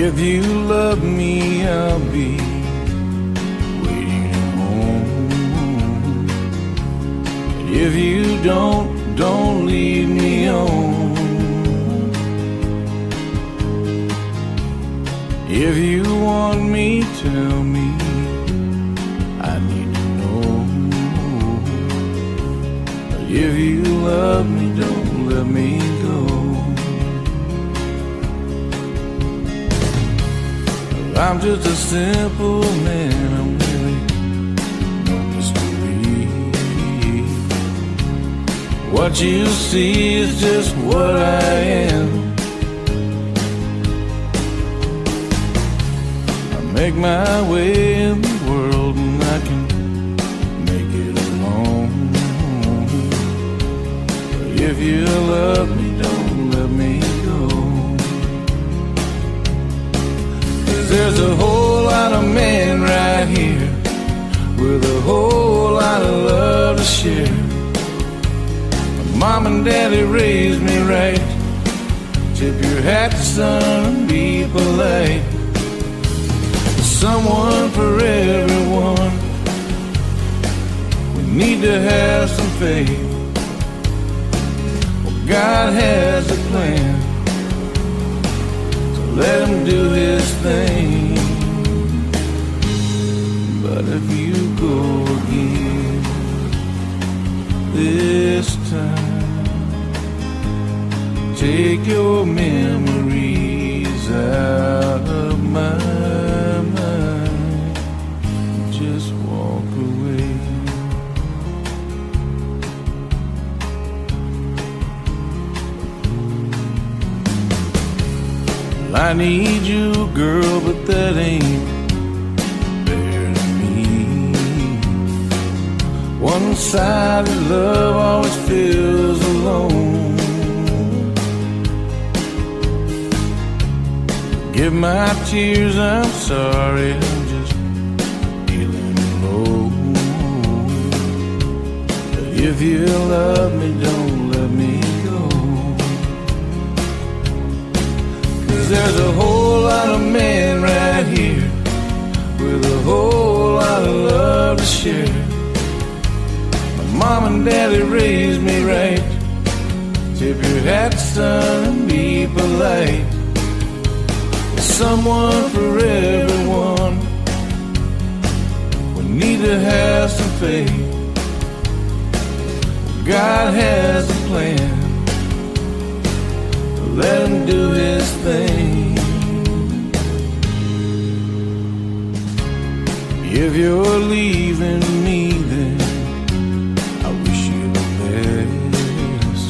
If you love me, I'll be waiting at home. And if you don't, don't leave me on. If you want me, tell me. I need to know. If you love me, don't I'm just a simple man. I'm really no mystery. What you see is just what I am. I make my way in the world and I can make it alone. But if you love me, don't Cause there's a whole lot of men right here with a whole lot of love to share. Mom and daddy raised me right. Tip your hat, to son, and be polite. Someone for everyone. We need to have some faith. Well, God has a do his thing. But if you go again this time, take your memories out of my mind. Just walk away. I need girl, but that ain't fair to me. One-sided love always feels alone. Give my tears, I'm sorry, I'm just feeling low. If you love me, don't There's a whole lot of men right here with a whole lot of love to share. My mom and daddy raised me right. Tip your hat, son, and be polite. Someone for everyone. We need to have some faith. God has a plan. Let him do his thing. If you're leaving me, then I wish you the best.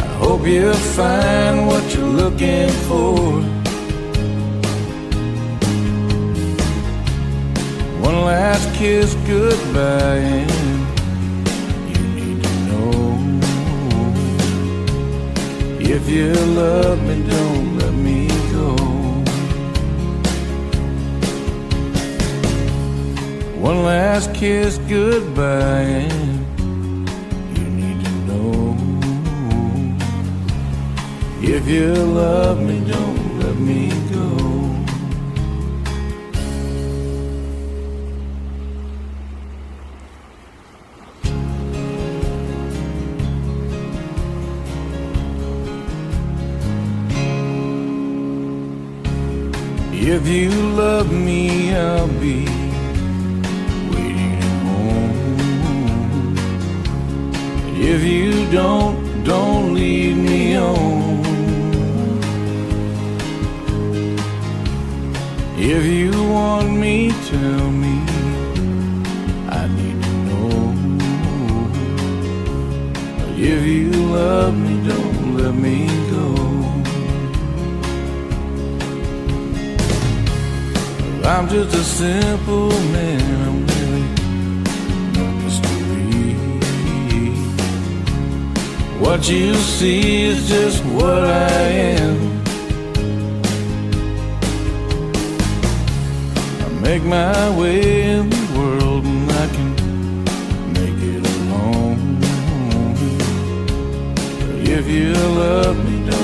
I hope you find what you're looking for. One last kiss goodbye, If you love me, don't let me go. One last kiss goodbye, you need to know. If you love me, don't let me go. If you love me, I'll be waiting at home. If you don't, don't leave me on. If you want me, tell me. I need to know. If you love me, don't let me I'm just a simple man. I'm really no mystery. What you see is just what I am. I make my way in the world and I can make it alone. If you love me,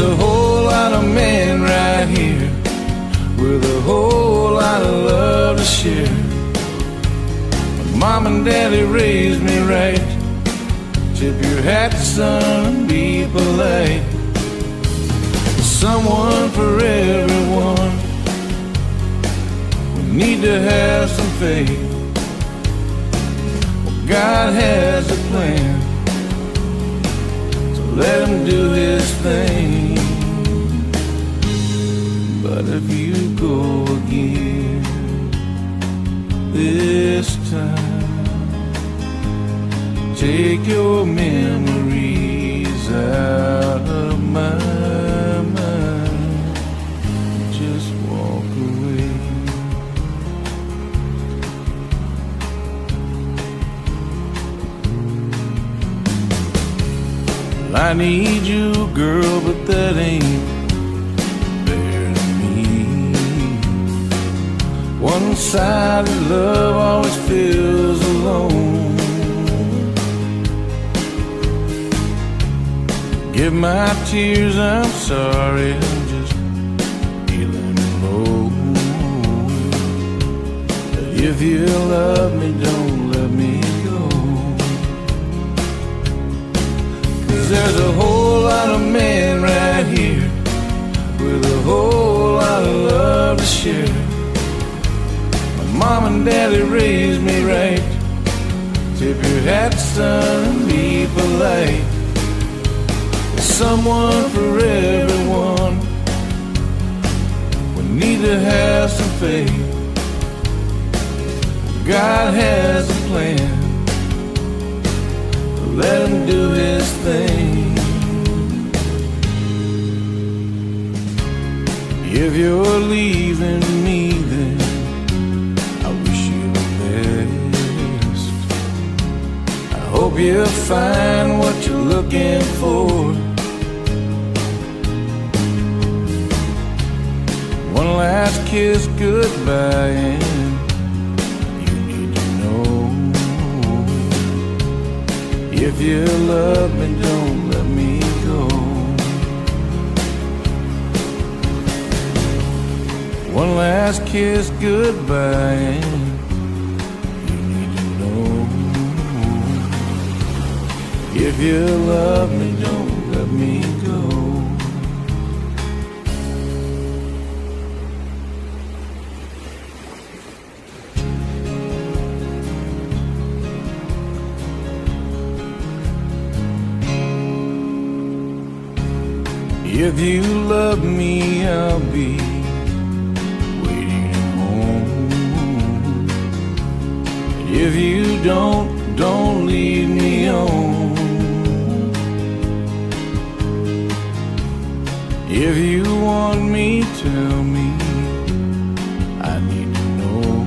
A whole lot of men right here with a whole lot of love to share. Mom and daddy raised me right. Tip your hat, son, and be polite. Someone for everyone. We need to have some faith. God has a plan. So let him do his thing. If you go again this time, take your memories out of my mind. Just walk away. I need you, girl, but that ain't One-sided love always feels alone. Give my tears, I'm sorry, I'm just feeling. But if you love me, don't let me go. Cause there's a whole lot of men right here with a whole lot of love to share. Mom and daddy raised me right. Tip your hat, son, and be polite. There's someone for everyone. We need to have some faith. God has a plan. Let him do his thing. If you're leaving me, hope you find what you're looking for. One last kiss goodbye, and you need to know. If you love me, don't let me go. One last kiss goodbye, If you love me, don't let me go. If you love me, I'll be waiting at home. If you don't, If you want me, tell me. I need to know.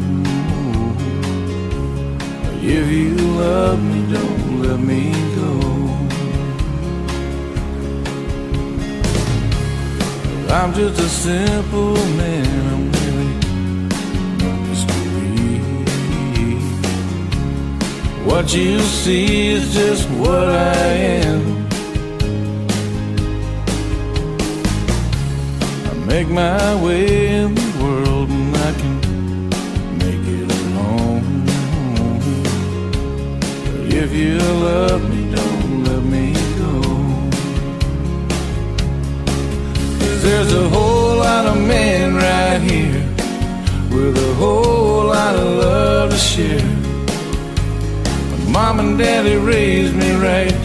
If you love me, don't let me go. I'm just a simple man. I'm really no mystery. What you see is just what I am. Make my way in the world and I can make it alone. But if you love me, don't let me go. Cause there's a whole lot of men right here with a whole lot of love to share. Mom and daddy raised me right.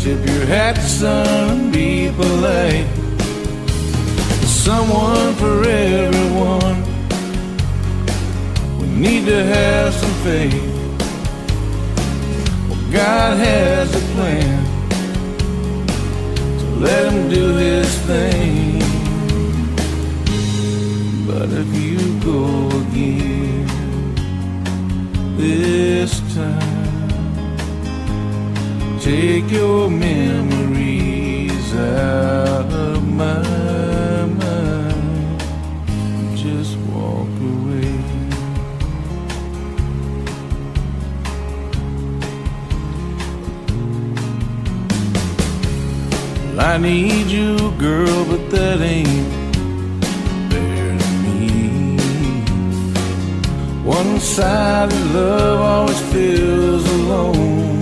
Tip your hat, son, and be polite. Someone for everyone. We need to have some faith. Well, God has a plan. so Let him do his thing. But if you go again this time, take your memories out I need you, girl, but that ain't fair to me. One-sided love always feels alone.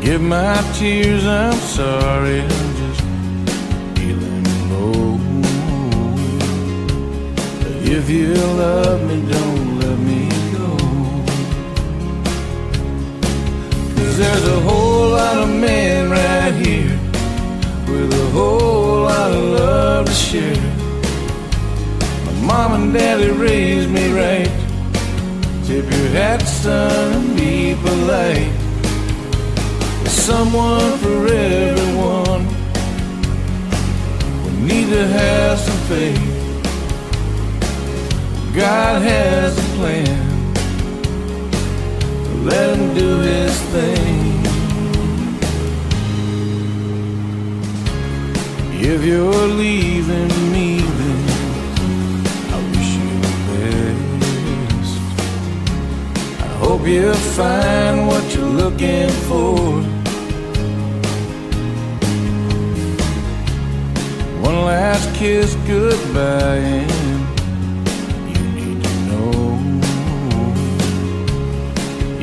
Give my tears, I'm sorry, I'm just feeling low. If you love me, don't let me Cause there's a whole lot of men right here with a whole lot of love to share. My mom and daddy raised me right. Tip your hat, son, and be polite. There's someone for everyone. We need to have some faith. God has a plan. Let him do his thing. If you're leaving me, then I wish you the best. I hope you find what you're looking for. One last kiss goodbye,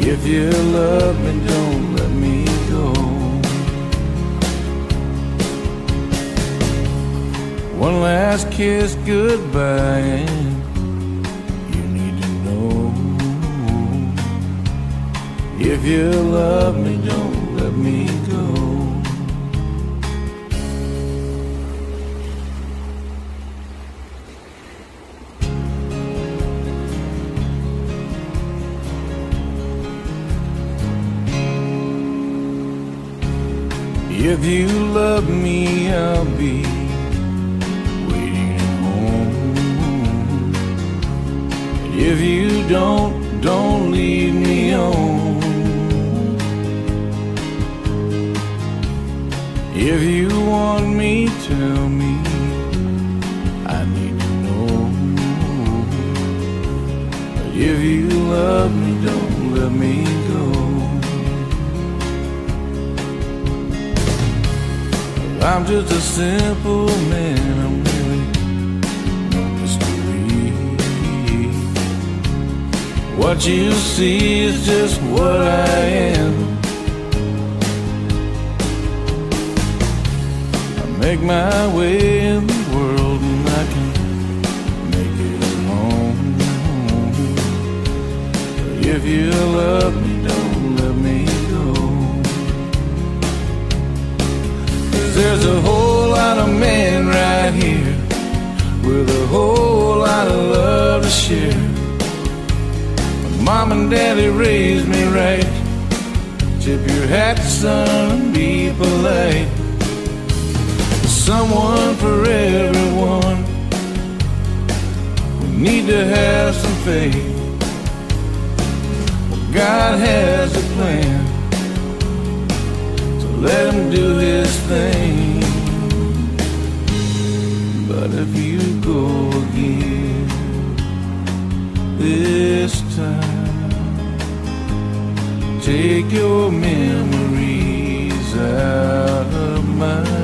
If you love me, don't let me go. One last kiss goodbye, you need to know. If you love me, don't let me go. If you love me, I'll be waiting at home. If you don't, don't leave me on. If you want me, tell me. I need to know. If you love me, don't let me I'm just a simple man. I'm really no mystery. What you see is just what I am. I make my way in the world and I can make it alone. If you love me, There's a whole lot of men right here with a whole lot of love to share. Mom and daddy raised me right. Tip your hat, son, and be polite. Someone for everyone. We need to have some faith. God has a plan. Let him do his thing. But if you go again this time, take your memories out of my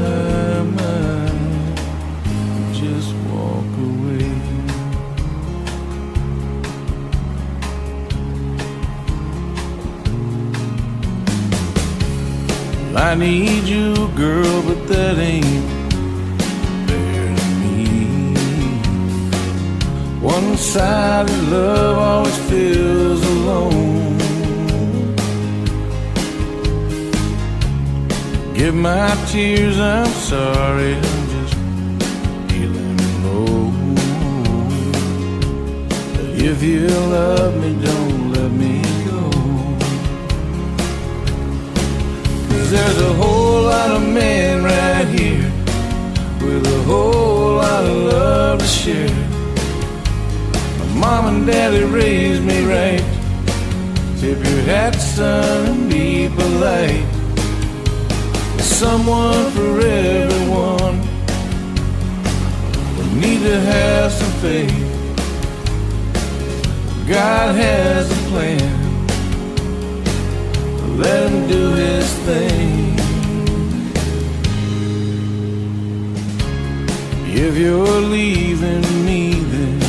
I need you, girl, but that ain't fair to me. One-sided love always feels alone. Give my tears, I'm sorry, I'm just feeling low. But if you love me, don't Cause there's a whole lot of men right here with a whole lot of love to share. My mom and daddy raised me right. Tip your hat, son, and be polite. There's someone for everyone. We need to have some faith. God has a plan. Let him do his If you're leaving me, then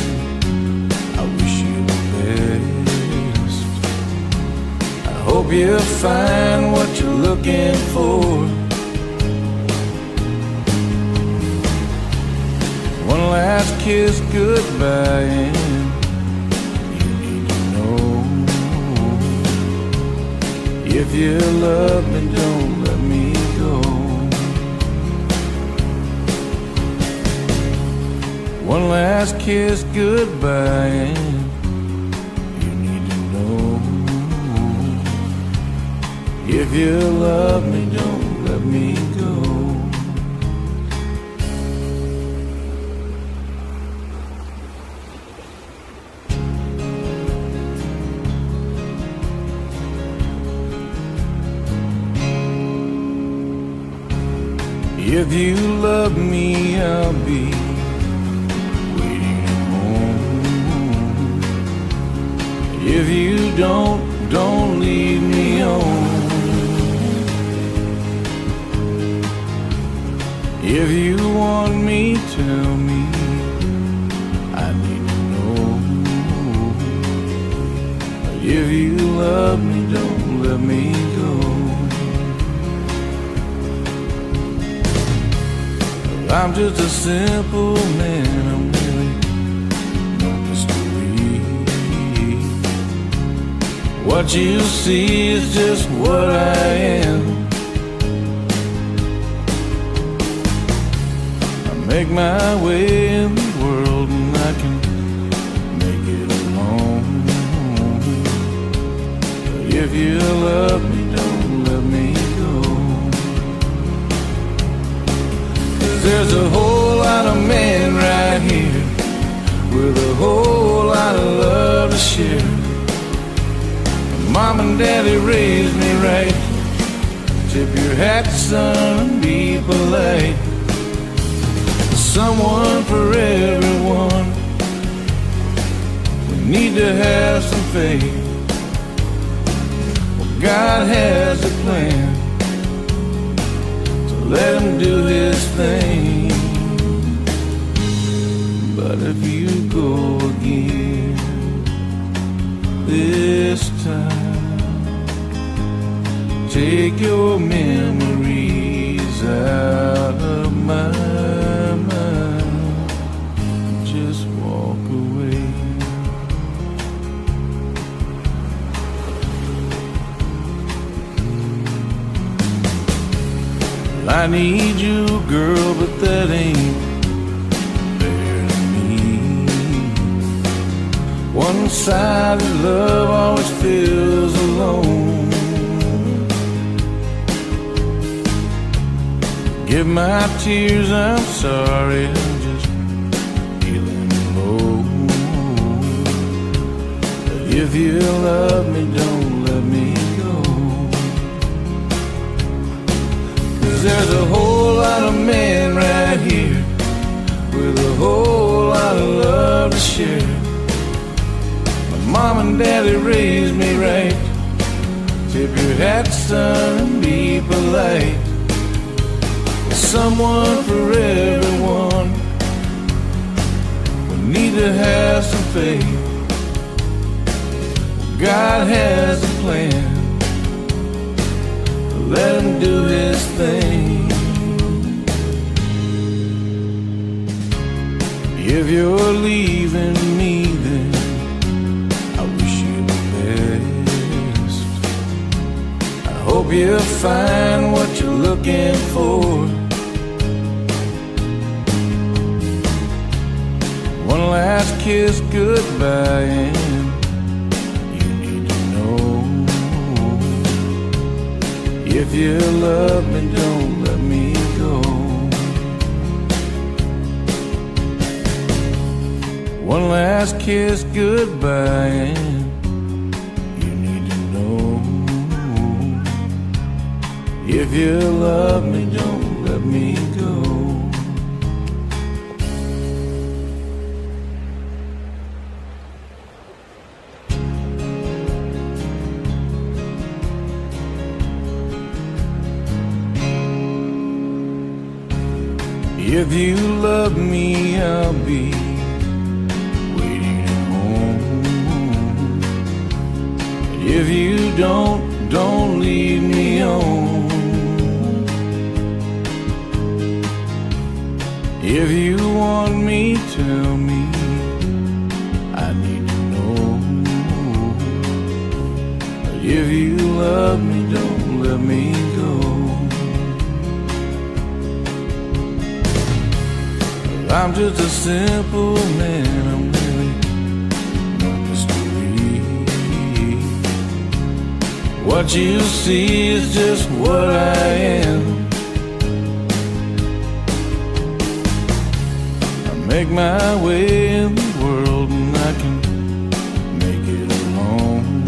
I wish you the best. I hope you find what you're looking for. One last kiss goodbye, and you need to know. If you love me, don't One last kiss goodbye, you need to know. If you love me, don't let me go. If you don't, don't leave me on. If you want me, tell me. I need to know. If you love me, don't let me go. I'm just a simple man. I'm What you see is just what I am. I make my way in the world and I can make it alone. But if you love me, don't let me go. Cause there's a whole lot of men right here with a whole lot of love to share. Mom and daddy raised me right. Tip your hat, son, and be polite. Someone for everyone. We need to have some faith. God has a plan. So let him do his thing. But if you go again this take your memories out of my mind. Just walk away. I need you, girl, but that ain't. One sided love always feels alone. Give my tears, I'm sorry, I'm just feeling low. If you love me, don't let me go. Cause there's a whole lot of men right here with a whole lot of love to share. My mom and daddy raised me right. Tip your hat, son, and be polite. Someone for everyone. We need to have some faith. God has a plan. Let him do his thing. If you're leaving me, then I wish you the best. I hope you find what you're looking for. Last kiss goodbye, and you need to know. If you love me, don't let me go. One last kiss goodbye, and you need to know. If you love me, don't let me go. If you love me, I'll be waiting at home. If you don't, don't leave me on. If you want me, tell me. I need to know. If you love me, I'm just a simple man. I'm really no mystery. What you see is just what I am. I make my way in the world and I can make it alone.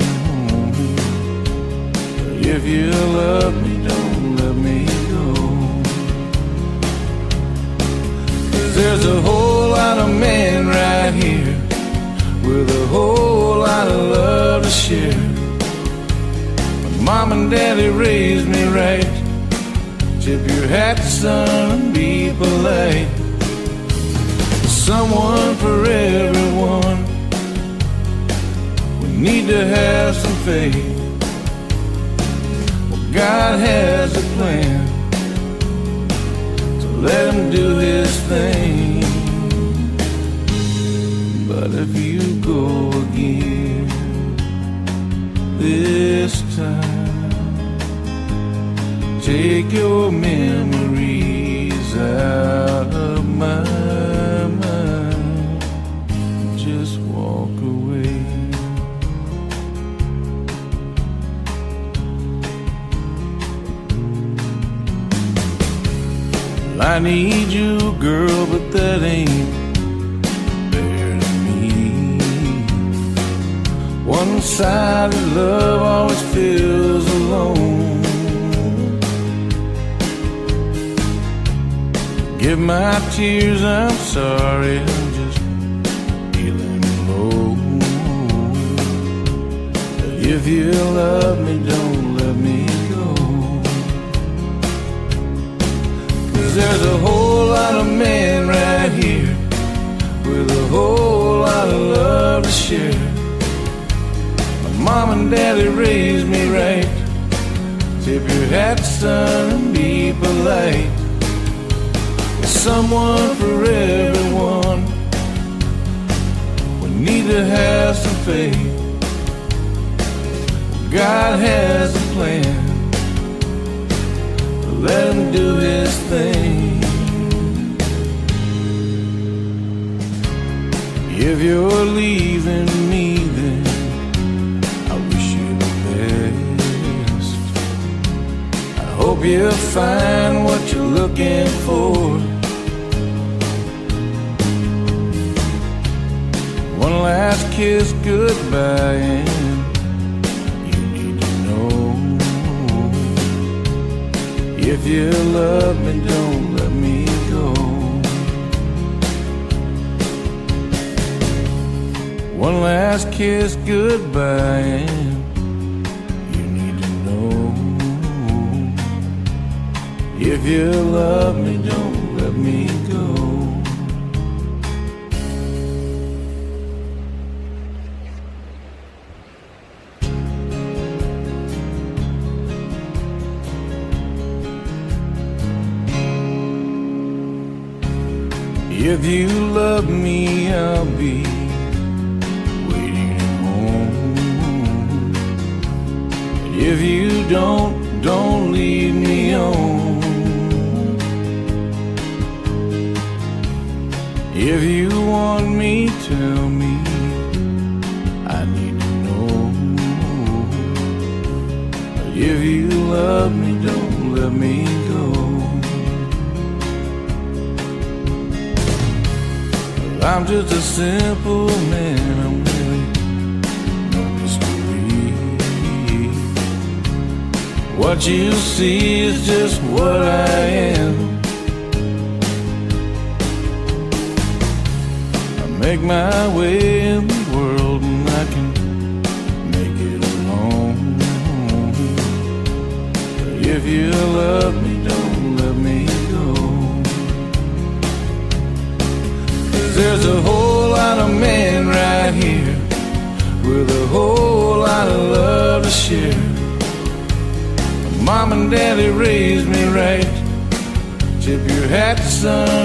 If you love me, Cause there's a whole lot of men right here with a whole lot of love to share. Mom and daddy raised me right. Tip your hat, son, and be polite. Someone for everyone. We need to have some faith. Well, God has a plan let him do his thing. But if you go again this time, take your memories out of my I need you, girl, but that ain't fair to me. One sided love always feels alone. Give my tears, I'm sorry, I'm just feeling low. If you love me, don't Cause there's a whole lot of men right here with a whole lot of love to share. My mom and daddy raised me right. Tip your hat, son, and be polite. There's someone for everyone. We need to have some faith. God has a plan. Do his thing. If you're leaving me, then I wish you the best. I hope you find what you're looking for. One last kiss goodbye, If you love me, don't let me go. One last kiss goodbye, you need to know. If you love me, don't let me go. If you love me, I'll be waiting at home. If you don't, don't leave me on. If you want me, tell me. I need to know. If you love me, don't let me I'm just a simple man. I'm really no mystery. What you see is just what I am. I make my way in the world and I can make it alone. But if you love me, Cause there's a whole lot of men right here with a whole lot of love to share. Mom and daddy raised me right. Tip your hat, son.